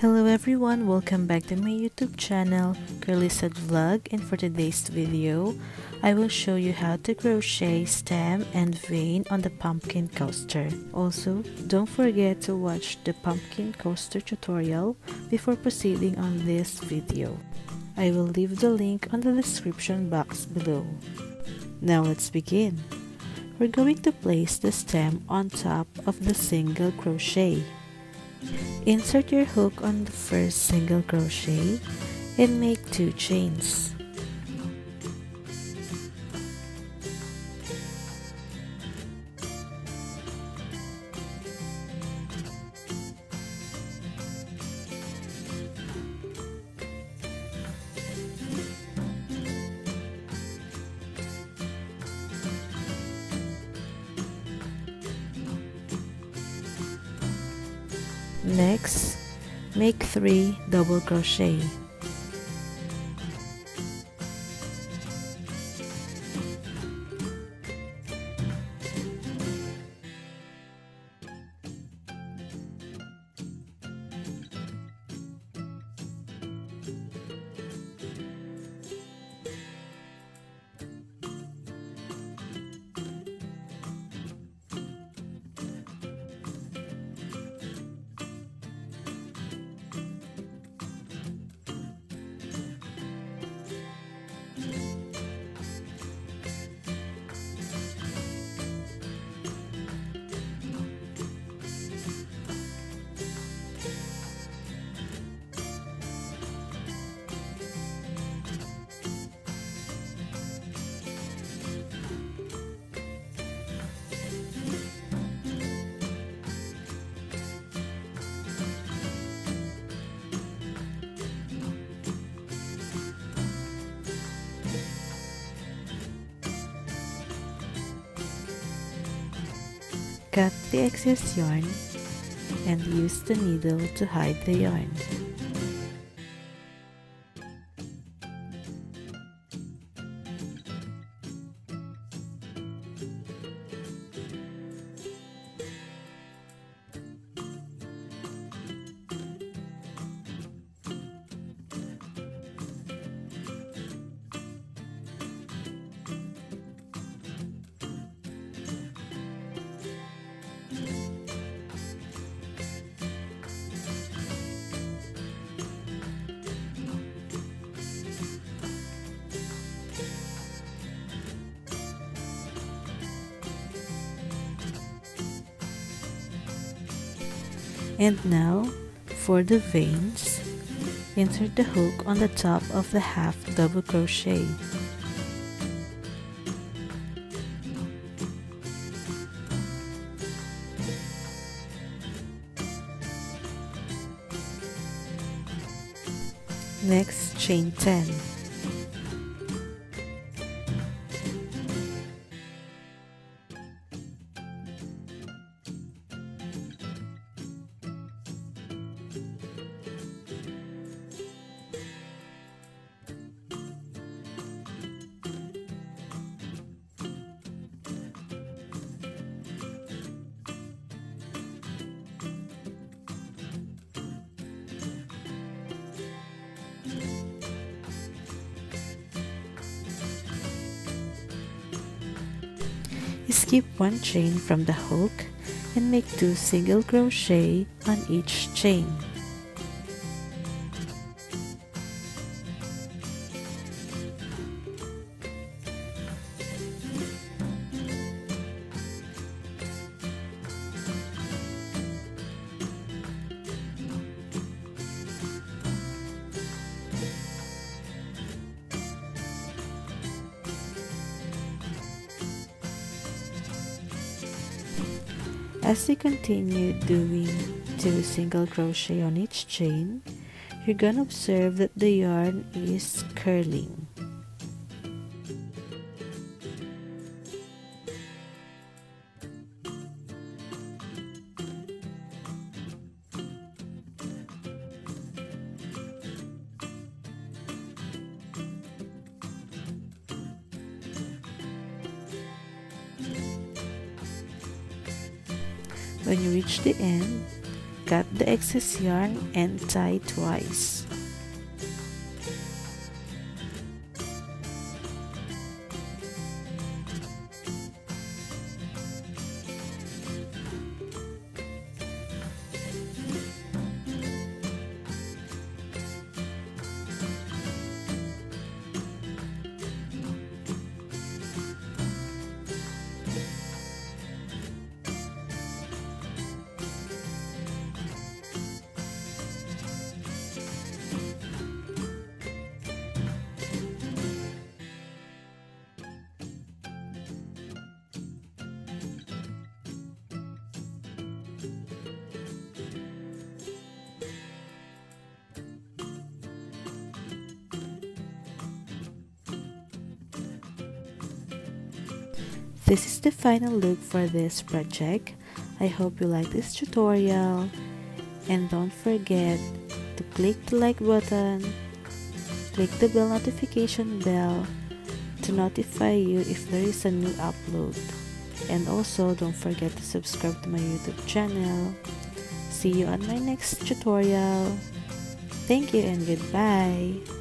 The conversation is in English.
Hello everyone, welcome back to my YouTube channel, Curlyzhed Vlog and for today's video, I will show you how to crochet stem and vein on the pumpkin coaster. Also, don't forget to watch the pumpkin coaster tutorial before proceeding on this video. I will leave the link on the description box below. Now let's begin. We're going to place the stem on top of the single crochet. Insert your hook on the first single crochet and make two chains. Next, make 3 double crochet. Cut the excess yarn and use the needle to hide the yarn. And now, for the veins, insert the hook on the top of the half double crochet. Next, chain 10. Skip one chain from the hook and make two single crochet on each chain. As you continue doing two single crochet on each chain, you're gonna observe that the yarn is curling. When you reach the end, cut the excess yarn and tie twice. This is the final look for this project. I hope you like this tutorial and don't forget to click the like button, click the bell notification bell to notify you if there is a new upload. And also don't forget to subscribe to my YouTube channel. See you on my next tutorial. Thank you and goodbye.